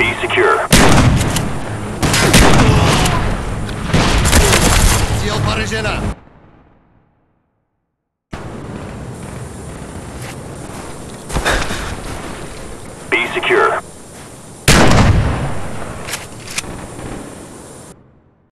Be secure. Цел поражена. Be secure.